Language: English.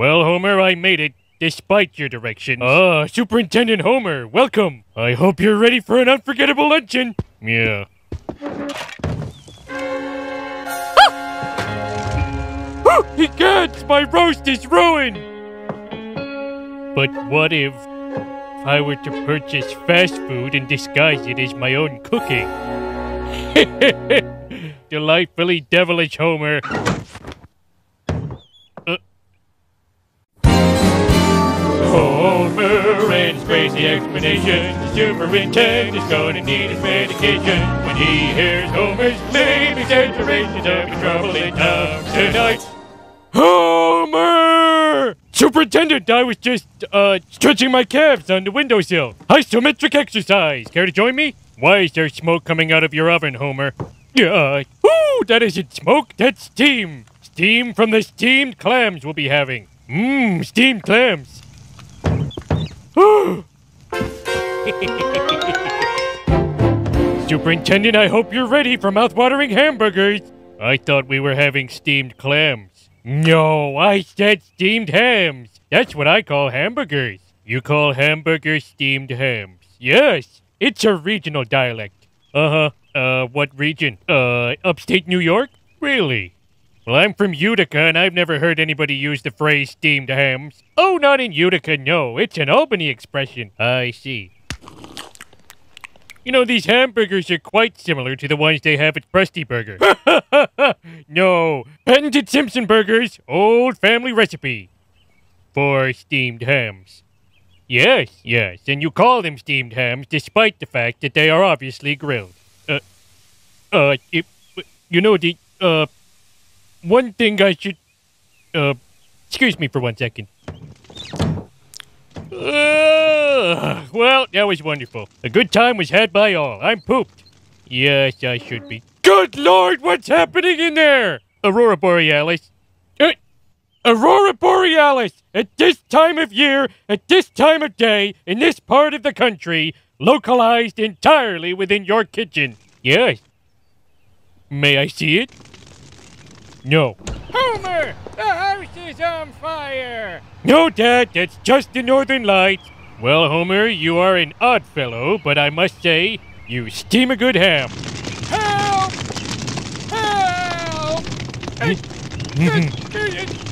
Well, Homer, I made it, despite your directions. Ah, Superintendent Homer, welcome. I hope you're ready for an unforgettable luncheon. Yeah. Oh, Egads, my roast is ruined! But what if I were to purchase fast food and disguise it as my own cooking? Delightfully devilish, Homer. Crazy explanation. The superintendent is gonna need his medication. When he hears Homer's lame exaggerations, there'll be trouble town tonight. Homer! Superintendent, I was just, uh, stretching my calves on the windowsill. Isometric exercise. Care to join me? Why is there smoke coming out of your oven, Homer? Yeah. Ooh, that isn't smoke, that's steam. Steam from the steamed clams we'll be having. Mmm, steamed clams. Superintendent, I hope you're ready for mouth-watering hamburgers. I thought we were having steamed clams. No, I said steamed hams. That's what I call hamburgers. You call hamburgers steamed hams. Yes, it's a regional dialect. Uh-huh. Uh, what region? Uh, upstate New York? Really? Well, I'm from Utica, and I've never heard anybody use the phrase steamed hams. Oh, not in Utica, no. It's an Albany expression. I see. You know, these hamburgers are quite similar to the ones they have at Krusty Burger. no, patented Simpson Burgers, old family recipe for steamed hams. Yes, yes, and you call them steamed hams despite the fact that they are obviously grilled. Uh, uh, it, you know, the, uh, one thing I should, uh, excuse me for one second. Uh, well, that was wonderful. A good time was had by all. I'm pooped. Yes, I should be. Good lord, what's happening in there? Aurora Borealis. Uh, Aurora Borealis! At this time of year, at this time of day, in this part of the country, localized entirely within your kitchen. Yes. May I see it? No. Homer! The house is on fire! No, Dad, that's just the Northern Lights. Well, Homer, you are an odd fellow, but I must say, you steam a good ham. Help! Help! Mm-hmm.